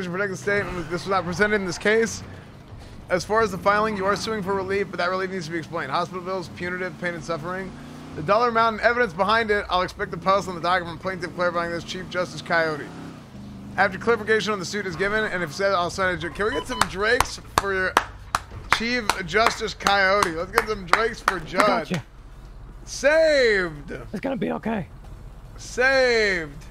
to protect the state, and this was not presented in this case. As far as the filing, you are suing for relief, but that relief needs to be explained. Hospital bills, punitive, pain, and suffering. The dollar amount and evidence behind it, I'll expect the post on the document from plaintiff clarifying this, Chief Justice Coyote. After clarification on the suit is given, and if said, I'll sign it. Can we get some Drakes for your Chief Justice Coyote? Let's get some Drakes for Judge. Saved! It's gonna be okay. Saved!